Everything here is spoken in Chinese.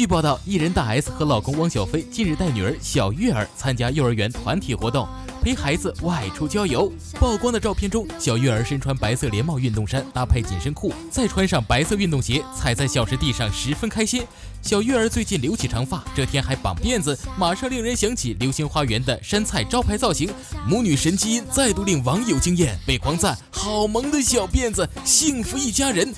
据报道艺人大 s 和老公汪小菲近日带女儿小月儿参加幼儿园团体活动陪孩子外出郊游曝光的照片中小月儿身穿白色连帽运动衫搭配紧身裤再穿上白色运动鞋踩在小石地上十分开心。小月儿最近留起长发这天还绑辫子马上令人想起流星花园的杉菜招牌造型母女神基因再度令网友惊艳。被狂赞好萌的小辫子幸福一家人。